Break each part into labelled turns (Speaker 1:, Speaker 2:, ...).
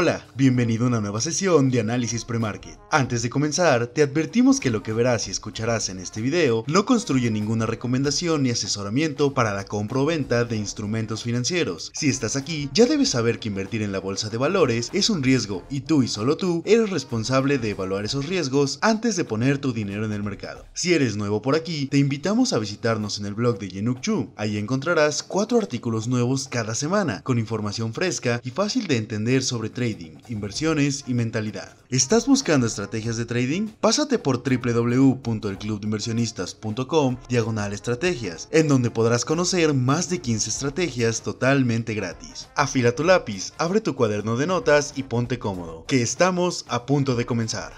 Speaker 1: Hola, bienvenido a una nueva sesión de análisis premarket. Antes de comenzar, te advertimos que lo que verás y escucharás en este video no construye ninguna recomendación ni asesoramiento para la compra o venta de instrumentos financieros. Si estás aquí, ya debes saber que invertir en la bolsa de valores es un riesgo y tú y solo tú eres responsable de evaluar esos riesgos antes de poner tu dinero en el mercado. Si eres nuevo por aquí, te invitamos a visitarnos en el blog de Yenuk Chu. Ahí encontrarás cuatro artículos nuevos cada semana, con información fresca y fácil de entender sobre trading, inversiones y mentalidad. ¿Estás buscando estrategias de trading? Pásate por www.elclubdeinversionistas.com diagonal estrategias, en donde podrás conocer más de 15 estrategias totalmente gratis. Afila tu lápiz, abre tu cuaderno de notas y ponte cómodo, que estamos a punto de comenzar.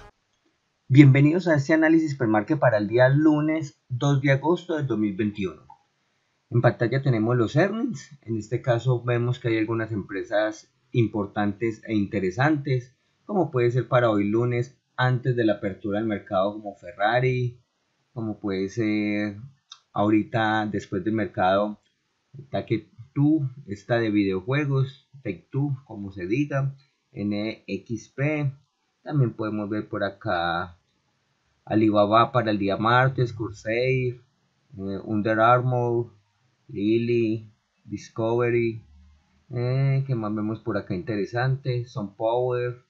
Speaker 2: Bienvenidos a este análisis premarque para el día lunes 2 de agosto del 2021. En pantalla tenemos los earnings, en este caso vemos que hay algunas empresas importantes e interesantes, como puede ser para hoy lunes antes de la apertura del mercado como Ferrari, como puede ser ahorita después del mercado Take Two, esta de videojuegos, Take Two, como se diga, NXP, también podemos ver por acá Alibaba para el día martes, Corsair, eh, Under Armour, Lily, Discovery, eh, ¿Qué más vemos por acá interesante? Son Power.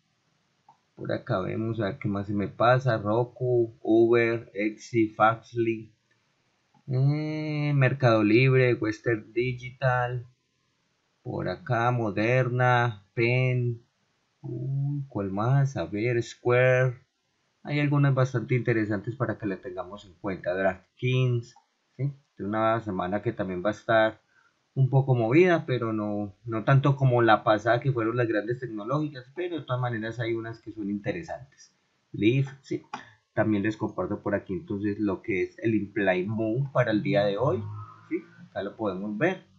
Speaker 2: Por acá vemos a ver qué más se me pasa. Roku, Uber, Exi, Faxly. Eh, Mercado Libre, Western Digital. Por acá Moderna, Pen. ¿Cuál más? A ver, Square. Hay algunas bastante interesantes para que la tengamos en cuenta. DraftKings. ¿sí? De una semana que también va a estar un poco movida, pero no, no tanto como la pasada que fueron las grandes tecnológicas, pero de todas maneras hay unas que son interesantes. Leaf, sí, también les comparto por aquí entonces lo que es el Imply Move para el día de hoy, sí, acá lo podemos ver.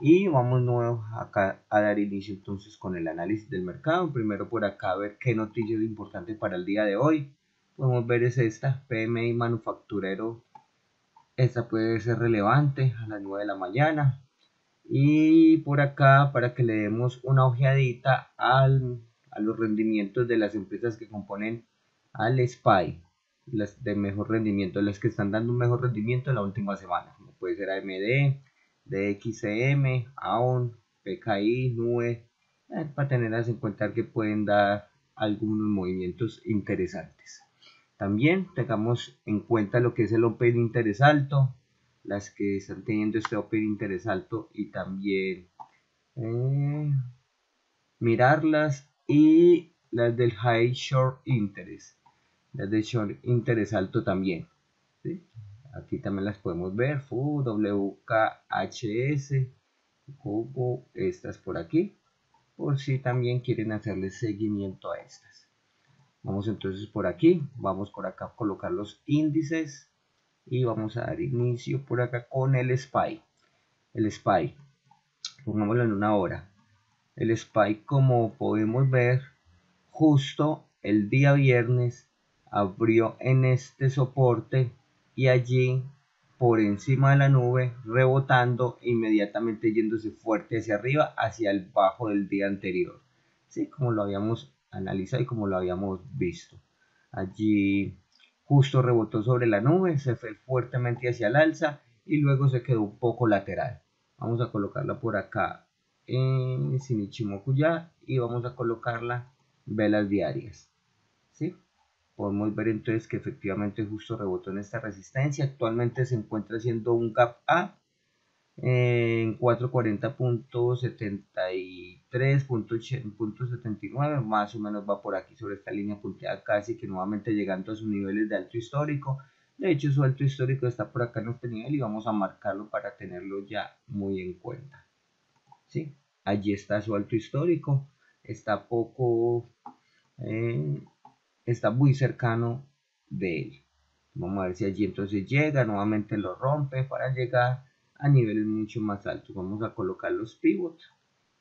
Speaker 2: Y vamos nuevo acá a dar inicio entonces con el análisis del mercado. Primero por acá a ver qué noticias importantes para el día de hoy. Podemos ver es esta, PMI manufacturero. Esta puede ser relevante a las 9 de la mañana y por acá para que le demos una ojeadita al, a los rendimientos de las empresas que componen al SPY las de mejor rendimiento las que están dando un mejor rendimiento en la última semana como puede ser AMD DXCM AON PKI NUE eh, para tenerlas en cuenta que pueden dar algunos movimientos interesantes. También tengamos en cuenta lo que es el Open Interés Alto las que están teniendo este Open interés alto y también eh, mirarlas y las del High Short Interest, las del Short Interest alto también. Aquí también las podemos ver, FU, WKHS, estas por aquí, por si también quieren hacerle seguimiento a estas. Vamos entonces por aquí, vamos por acá a colocar los índices y vamos a dar inicio por acá con el SPY. El SPY, pongámoslo en una hora. El SPY, como podemos ver, justo el día viernes abrió en este soporte y allí por encima de la nube rebotando inmediatamente yéndose fuerte hacia arriba hacia el bajo del día anterior sí como lo habíamos analizado y como lo habíamos visto allí justo rebotó sobre la nube, se fue fuertemente hacia el alza y luego se quedó un poco lateral. Vamos a colocarla por acá en Shinichimoku ya y vamos a colocarla velas diarias. ¿sí? Podemos ver entonces que efectivamente justo rebotó en esta resistencia. Actualmente se encuentra haciendo un gap A en 440.73.79 más o menos va por aquí sobre esta línea punteada casi que nuevamente llegando a sus niveles de alto histórico. De hecho su alto histórico está por acá en este nivel y vamos a marcarlo para tenerlo ya muy en cuenta. ¿sí? allí está su alto histórico está poco eh, está muy cercano de él. Vamos a ver si allí entonces llega nuevamente lo rompe para llegar a niveles mucho más altos. Vamos a colocar los pivots.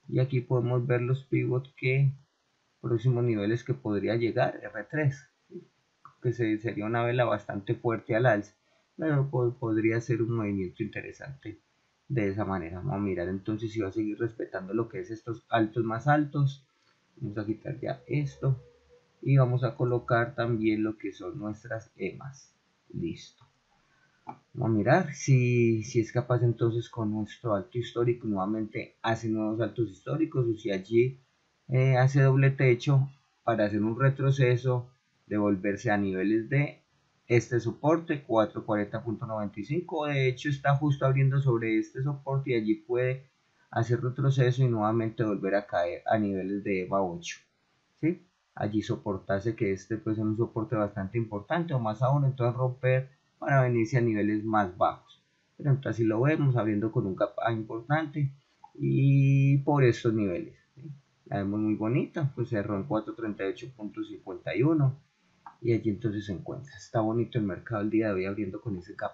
Speaker 2: Y aquí podemos ver los pivots que próximos niveles que podría llegar R3 que sería una vela bastante fuerte al alza pero podría ser un movimiento interesante de esa manera. Vamos a mirar entonces si va a seguir respetando lo que es estos altos más altos. Vamos a quitar ya esto y vamos a colocar también lo que son nuestras emas. Listo a mirar si, si es capaz entonces con nuestro alto histórico nuevamente hace nuevos altos históricos o si allí eh, hace doble techo para hacer un retroceso devolverse a niveles de este soporte 440.95 de hecho está justo abriendo sobre este soporte y allí puede hacer retroceso y nuevamente volver a caer a niveles de EVA 8 ¿sí? allí soportarse que este puede ser un soporte bastante importante o más aún entonces romper para venirse a niveles más bajos. Pero entonces lo vemos abriendo con un gap importante y por estos niveles la vemos muy bonita pues cerró en 438.51 y allí entonces se encuentra. Está bonito el mercado el día de hoy abriendo con ese gap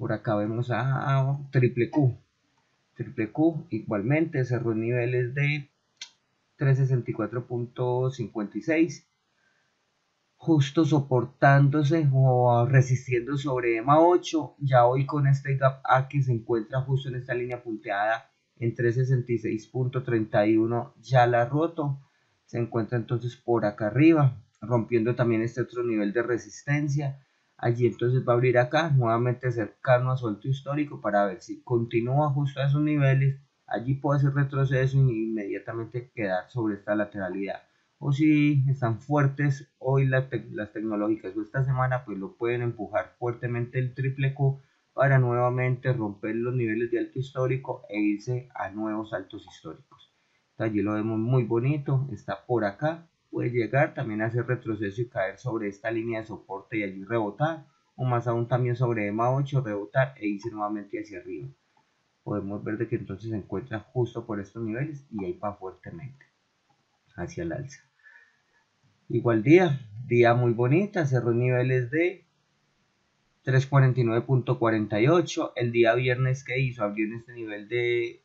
Speaker 2: por acá vemos a triple Q. Triple Q igualmente cerró niveles de 364.56 justo soportándose o resistiendo sobre EMA 8 ya hoy con este gap A que se encuentra justo en esta línea punteada en 366.31 ya la ha roto. Se encuentra entonces por acá arriba rompiendo también este otro nivel de resistencia. Allí entonces va a abrir acá nuevamente cercano a su alto histórico para ver si continúa justo a esos niveles. Allí puede hacer retroceso y inmediatamente quedar sobre esta lateralidad o si están fuertes hoy las, tecnológicas o esta semana pues lo pueden empujar fuertemente el triple Q para nuevamente romper los niveles de alto histórico e irse a nuevos altos históricos. allí lo vemos muy bonito, está por acá, puede llegar también a hacer retroceso y caer sobre esta línea de soporte y allí rebotar, o más aún también sobre EMA 8 rebotar e irse nuevamente hacia arriba. Podemos ver de que entonces se encuentra justo por estos niveles y ahí va fuertemente hacia el alza. Igual día, día muy bonita, cerró niveles de 349.48. El día viernes que hizo abrió en este nivel de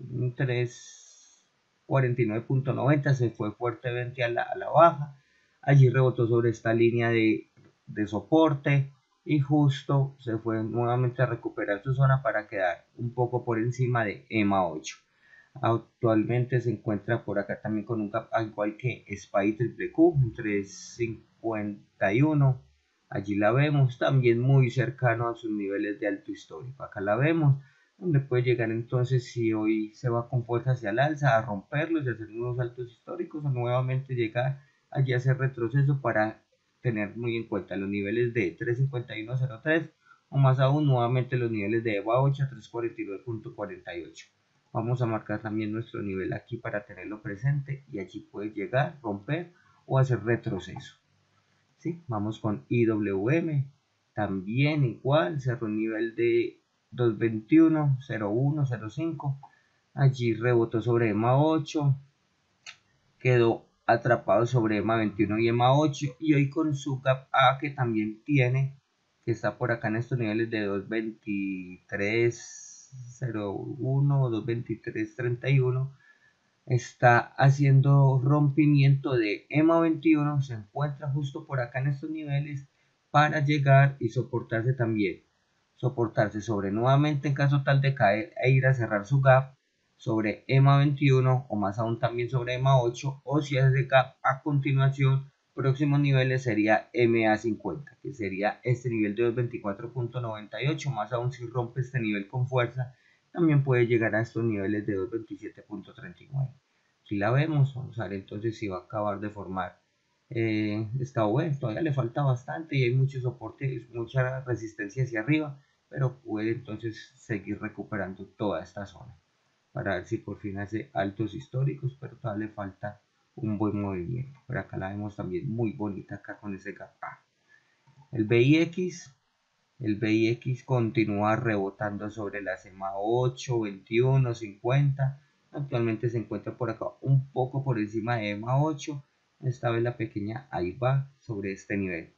Speaker 2: 349.90. Se fue fuertemente a la, a la, baja. Allí rebotó sobre esta línea de, de soporte y justo se fue nuevamente a recuperar su zona para quedar un poco por encima de EMA 8. Actualmente se encuentra por acá también con un gap igual que SPY triple Q, 351 Allí la vemos también muy cercano a sus niveles de alto histórico. Acá la vemos, donde puede llegar entonces si hoy se va con fuerza hacia el alza a romperlos y hacer nuevos altos históricos o nuevamente llegar allí a hacer retroceso para tener muy en cuenta los niveles de 351.03 o más aún nuevamente los niveles de EVA 8 a 349.48. Vamos a marcar también nuestro nivel aquí para tenerlo presente y allí puede llegar, romper o hacer retroceso. Vamos con IWM, también igual, cerró nivel de 221, 01, 05. Allí rebotó sobre EMA 8, quedó atrapado sobre EMA 21 y EMA 8 y hoy con su gap A que también tiene, que está por acá en estos niveles de 223, 01, 223, 31 está haciendo rompimiento de EMA 21, se encuentra justo por acá en estos niveles para llegar y soportarse también. Soportarse sobre nuevamente en caso tal de caer e ir a cerrar su gap sobre EMA 21 o más aún también sobre EMA 8 o si hace gap a continuación próximos niveles sería MA 50 que sería este nivel de 224.98 más aún si rompe este nivel con fuerza también puede llegar a estos niveles de 227.39 si la vemos vamos a ver entonces si va a acabar de formar eh, esta web todavía le falta bastante y hay mucho soporte mucha resistencia hacia arriba pero puede entonces seguir recuperando toda esta zona para ver si por fin hace altos históricos pero todavía le falta un buen movimiento por acá la vemos también muy bonita acá con ese gap el BIX el BIX continúa rebotando sobre la EMA 8, 21, 50. Actualmente se encuentra por acá un poco por encima de EMA 8. Esta vez la pequeña ahí va sobre este nivel.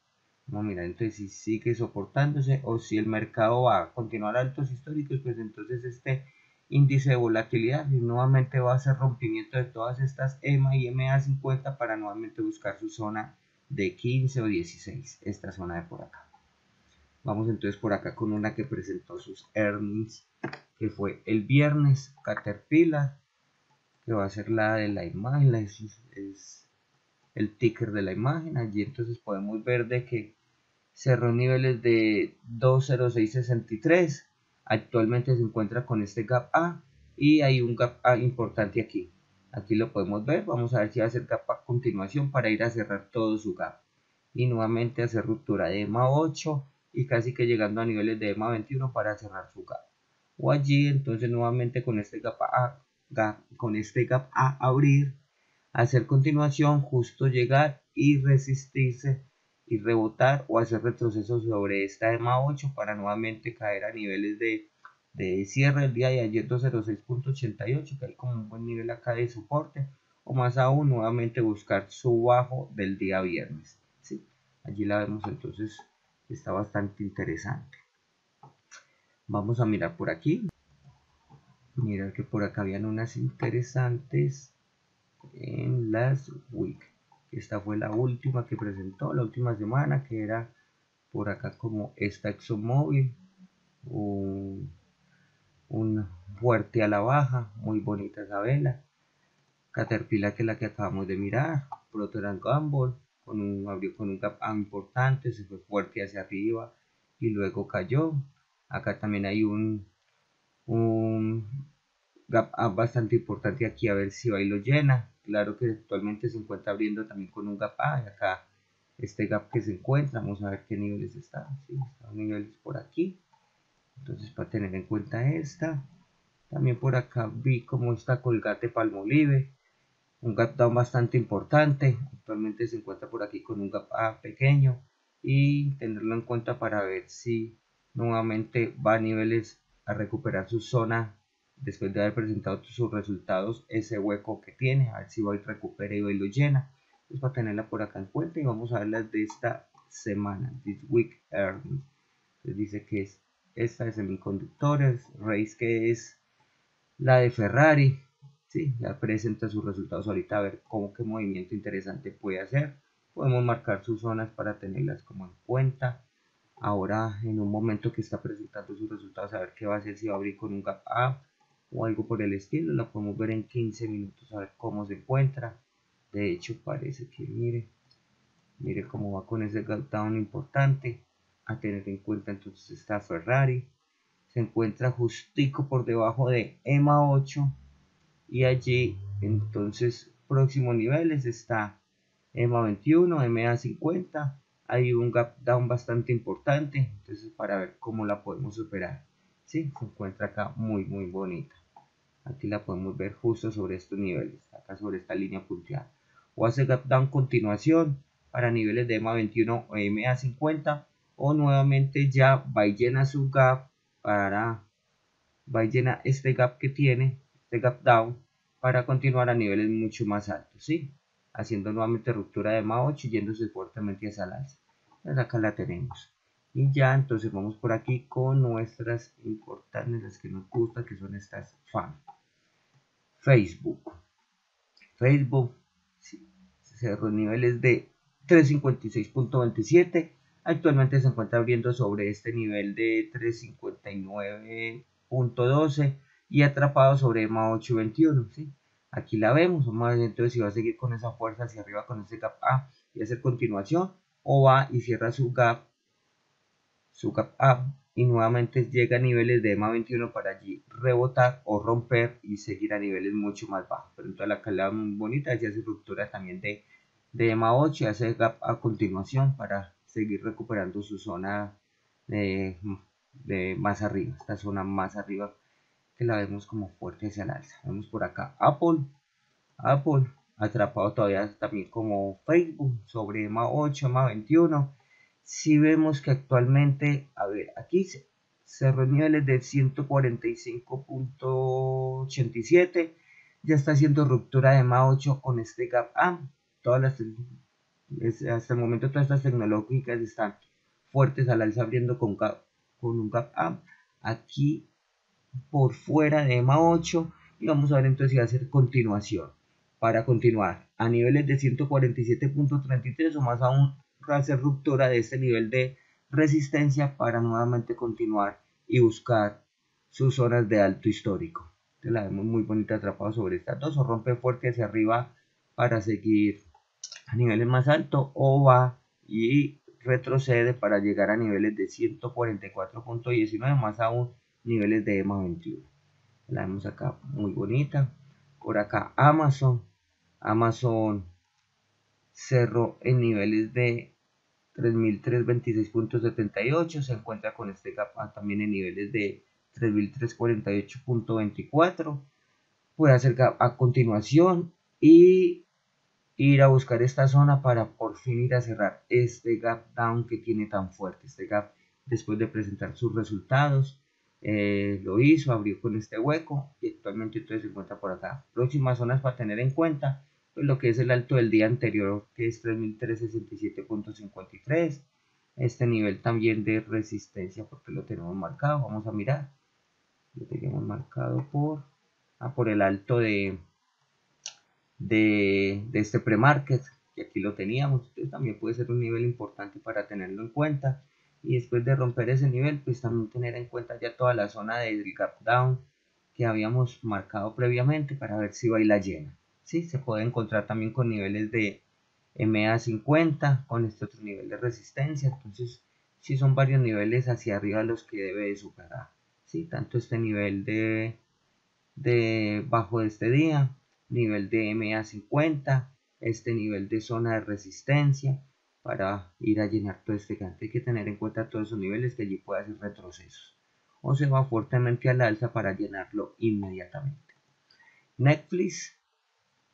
Speaker 2: Vamos a mirar entonces si sigue soportándose o si el mercado va a continuar altos históricos, pues entonces este índice de volatilidad nuevamente va a hacer rompimiento de todas estas EMA y MA 50 para nuevamente buscar su zona de 15 o 16, esta zona de por acá. Vamos entonces por acá con una que presentó sus earnings, que fue el viernes, Caterpillar. que va a ser la de la imagen, es, es el ticker de la imagen. Allí entonces podemos ver de que cerró niveles de 20663. Actualmente se encuentra con este gap A y hay un gap A importante aquí. Aquí lo podemos ver. Vamos a ver si va a hacer gap a continuación para ir a cerrar todo su gap. Y nuevamente hacer ruptura de EMA 8 y casi que llegando a niveles de EMA 21 para cerrar su gap. O allí entonces nuevamente con este gap A, con este gap A abrir, hacer continuación, justo llegar y resistirse y rebotar o hacer retroceso sobre esta EMA 8 para nuevamente caer a niveles de, de cierre el día de ayer 206.88 que hay como un buen nivel acá de soporte o más aún nuevamente buscar su bajo del día viernes. ¿sí? allí la vemos entonces está bastante interesante. Vamos a mirar por aquí. Mirar que por acá habían unas interesantes en las week esta fue la última que presentó la última semana que era por acá como esta ExxonMobil un, un fuerte a la baja muy bonita esa vela. Caterpillar que es la que acabamos de mirar Procter Gamble con un abrió con un gap importante se fue fuerte hacia arriba y luego cayó. Acá también hay un un gap bastante importante aquí a ver si va y lo llena claro que actualmente se encuentra abriendo también con un gap A acá este gap que se encuentra vamos a ver qué niveles está ¿sí? están niveles por aquí entonces para tener en cuenta esta también por acá vi cómo está colgate palmolive un gap down bastante importante actualmente se encuentra por aquí con un gap A pequeño y tenerlo en cuenta para ver si nuevamente va a niveles a recuperar su zona después de haber presentado sus resultados ese hueco que tiene a ver si y recupera y lo llena. Pues para tenerla por acá en cuenta y vamos a ver las de esta semana this week earnings dice que es esta de semiconductores race que es la de Ferrari. Sí, ya presenta sus resultados ahorita a ver cómo qué movimiento interesante puede hacer. Podemos marcar sus zonas para tenerlas como en cuenta. Ahora en un momento que está presentando sus resultados a ver qué va a hacer si va a abrir con un gap up o algo por el estilo la podemos ver en 15 minutos a ver cómo se encuentra. De hecho parece que mire mire cómo va con ese gap down importante. A tener en cuenta entonces está Ferrari. Se encuentra justico por debajo de EMA 8 y allí entonces próximos niveles está EMA 21 EMA 50 hay un gap down bastante importante. Entonces para ver cómo la podemos superar. ¿sí? se encuentra acá muy muy bonita aquí la podemos ver justo sobre estos niveles acá sobre esta línea punteada. O hace gap down continuación para niveles de EMA 21 o EMA 50 o nuevamente ya va y llena su gap para va y llena este gap que tiene este gap down para continuar a niveles mucho más altos ¿sí? haciendo nuevamente ruptura de EMA 8 y yéndose fuertemente hacia el alza. Pues acá la tenemos. Y ya entonces vamos por aquí con nuestras importantes las que nos gusta que son estas fan Facebook. Facebook cerró niveles de 356.27 actualmente se encuentra abriendo sobre este nivel de 359.12 y atrapado sobre EMA 821 ¿sí? aquí la vemos vamos a ver entonces si va a seguir con esa fuerza hacia arriba con ese gap A y hacer continuación o va y cierra su gap su gap up y nuevamente llega a niveles de EMA 21 para allí rebotar o romper y seguir a niveles mucho más bajos pero entonces la calidad muy bonita ya hace ruptura también de, de EMA 8 y hace gap a continuación para seguir recuperando su zona de, de más arriba esta zona más arriba que la vemos como fuerte hacia el alza vemos por acá Apple Apple atrapado todavía también como Facebook sobre EMA 8, EMA 21. Si vemos que actualmente, a ver, aquí cerró niveles de 145.87, ya está haciendo ruptura de EMA 8 con este gap A. Todas las, hasta el momento todas estas tecnológicas están fuertes al alza abriendo con, con un gap A. Aquí por fuera de EMA 8 y vamos a ver entonces si va a hacer continuación para continuar a niveles de 147.33 o más aún hacer ruptura de este nivel de resistencia para nuevamente continuar y buscar sus zonas de alto histórico. la vemos muy bonita atrapado sobre estas dos o rompe fuerte hacia arriba para seguir a niveles más altos o va y retrocede para llegar a niveles de 144.19 más aún niveles de EMA 21 la vemos acá muy bonita. Por acá Amazon. Amazon cerró en niveles de 3.326.78 se encuentra con este gap también en niveles de 3.348.24 puede hacer gap a continuación y ir a buscar esta zona para por fin ir a cerrar este gap down que tiene tan fuerte este gap después de presentar sus resultados. Eh, lo hizo abrió con este hueco y actualmente entonces se encuentra por acá. Próximas zonas para tener en cuenta lo que es el alto del día anterior que es 3367.53 este nivel también de resistencia porque lo tenemos marcado vamos a mirar. Lo tenemos marcado por ah, por el alto de de, de este premarket que aquí lo teníamos. Entonces también puede ser un nivel importante para tenerlo en cuenta. Y después de romper ese nivel pues también tener en cuenta ya toda la zona del gap down que habíamos marcado previamente para ver si baila llena ¿sí? se puede encontrar también con niveles de MA50 con este otro nivel de resistencia entonces si son varios niveles hacia arriba los que debe de superar ¿sí? tanto este nivel de, de bajo de este día nivel de MA50 este nivel de zona de resistencia para ir a llenar todo este canto. Hay que tener en cuenta todos esos niveles que allí puede hacer retrocesos. O se va fuertemente al alza para llenarlo inmediatamente. Netflix.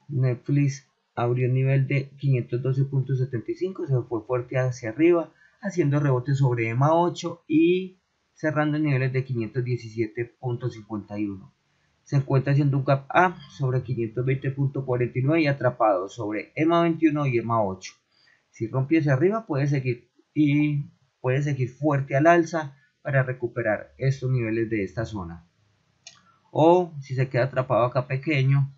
Speaker 2: Netflix abrió nivel de 512.75, se fue fuerte hacia arriba, haciendo rebote sobre EMA 8 y cerrando niveles de 517.51. Se encuentra haciendo un gap A sobre 520.49 y atrapado sobre EMA 21 y EMA 8 si rompe hacia arriba puede seguir y puede seguir fuerte al alza para recuperar estos niveles de esta zona. O si se queda atrapado acá pequeño,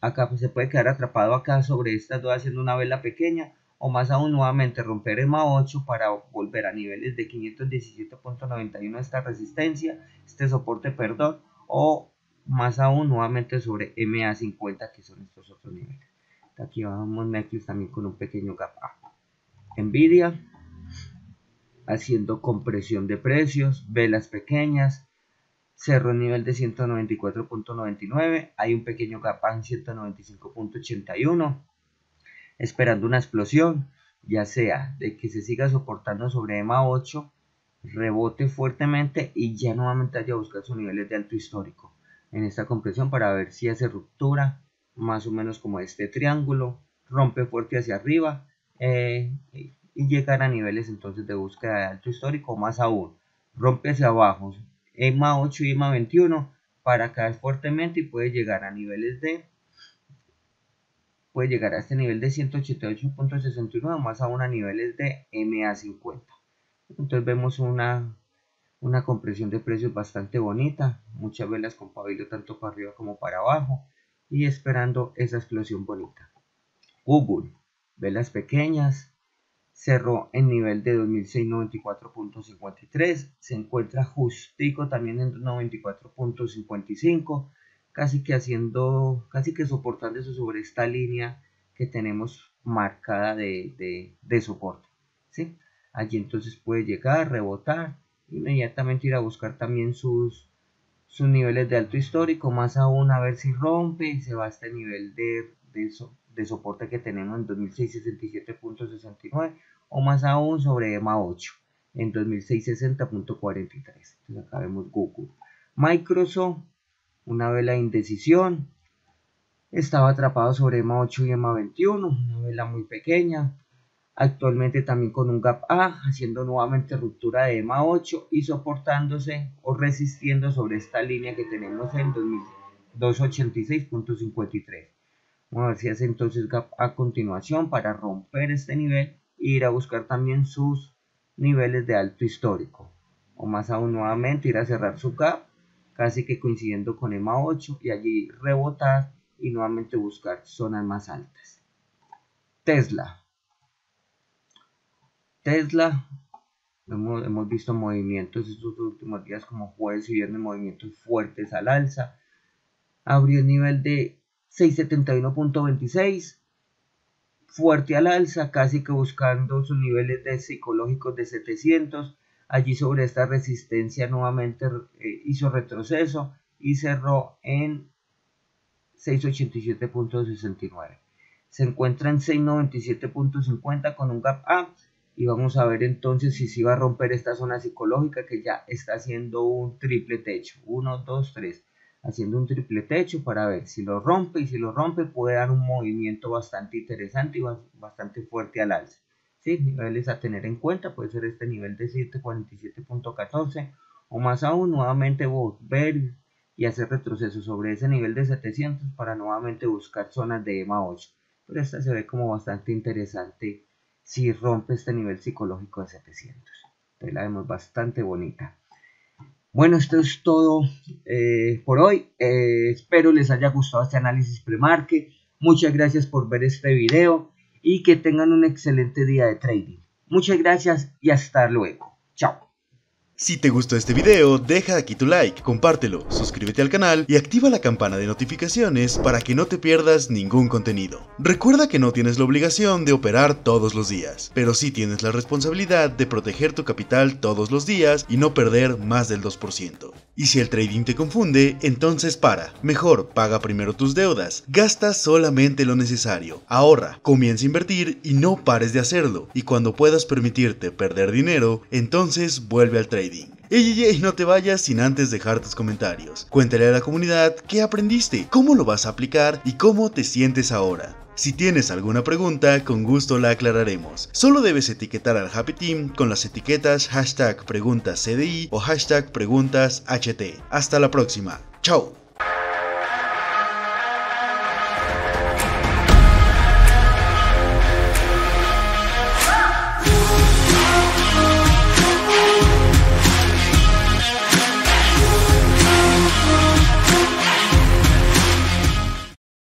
Speaker 2: acá pues se puede quedar atrapado acá sobre estas dos haciendo una vela pequeña o más aún nuevamente romper EMA 8 para volver a niveles de 517.91 esta resistencia, este soporte perdón o más aún nuevamente sobre MA 50 que son estos otros niveles. Aquí vamos Netflix también con un pequeño gap Nvidia haciendo compresión de precios, velas pequeñas, cerró el nivel de 194.99, hay un pequeño gap en 195.81, esperando una explosión, ya sea de que se siga soportando sobre EMA 8, rebote fuertemente y ya nuevamente haya buscado sus niveles de alto histórico en esta compresión para ver si hace ruptura más o menos como este triángulo, rompe fuerte hacia arriba eh, y llegar a niveles entonces de búsqueda de alto histórico, más aún, rompe hacia abajo, EMA 8 y EMA 21 para caer fuertemente y puede llegar a niveles de puede llegar a este nivel de 188.69 más aún a niveles de MA50 entonces vemos una una compresión de precios bastante bonita muchas velas con pabilo tanto para arriba como para abajo y esperando esa explosión bonita. Google, velas pequeñas, cerró en nivel de 2694.53, se encuentra justico también en 94.55, casi que haciendo, casi que soportando sobre esta línea que tenemos marcada de, de, soporte. ¿sí? Allí entonces puede llegar, rebotar, inmediatamente ir a buscar también sus sus niveles de alto histórico, más aún a ver si rompe y se va a este nivel de, de, soporte que tenemos en 2667.69 o más aún sobre EMA 8 en 2660.43. Entonces acá vemos Google. Microsoft, una vela de indecisión, estaba atrapado sobre EMA 8 y EMA 21, una vela muy pequeña, actualmente también con un gap A, haciendo nuevamente ruptura de EMA 8 y soportándose o resistiendo sobre esta línea que tenemos en 286.53. Vamos a ver si hace entonces gap a continuación para romper este nivel e ir a buscar también sus niveles de alto histórico. O más aún nuevamente ir a cerrar su gap, casi que coincidiendo con EMA 8 y allí rebotar y nuevamente buscar zonas más altas. Tesla Tesla, hemos, visto movimientos estos últimos días como jueves y viernes, movimientos fuertes al alza, abrió el nivel de 671.26 fuerte al alza, casi que buscando sus niveles psicológicos de 700. Allí sobre esta resistencia nuevamente eh, hizo retroceso y cerró en 687.69. Se encuentra en 697.50 con un gap A y vamos a ver entonces si se va a romper esta zona psicológica que ya está haciendo un triple techo. 1, 2, 3 haciendo un triple techo para ver si lo rompe y si lo rompe puede dar un movimiento bastante interesante y bastante fuerte al alza. ¿Sí? Niveles a tener en cuenta puede ser este nivel de 747.14 o más aún nuevamente volver y hacer retroceso sobre ese nivel de 700 para nuevamente buscar zonas de EMA 8. Pero esta se ve como bastante interesante si rompe este nivel psicológico de 700. Entonces la vemos bastante bonita. Bueno, esto es todo eh, por hoy. Eh, espero les haya gustado este análisis premarque. Muchas gracias por ver este video y que tengan un excelente día de trading. Muchas gracias y hasta luego. Chao.
Speaker 1: Si te gustó este video, deja aquí tu like, compártelo, suscríbete al canal y activa la campana de notificaciones para que no te pierdas ningún contenido. Recuerda que no tienes la obligación de operar todos los días, pero sí tienes la responsabilidad de proteger tu capital todos los días y no perder más del 2%. Y si el trading te confunde, entonces para. Mejor paga primero tus deudas, gasta solamente lo necesario, ahorra, comienza a invertir y no pares de hacerlo. Y cuando puedas permitirte perder dinero, entonces vuelve al trading trading. Ey, no te vayas sin antes dejar tus comentarios. Cuéntale a la comunidad qué aprendiste, cómo lo vas a aplicar y cómo te sientes ahora. Si tienes alguna pregunta, con gusto la aclararemos. Solo debes etiquetar al Happy Team con las etiquetas hashtag preguntas CDI o hashtag preguntas HT. Hasta la próxima. Chao.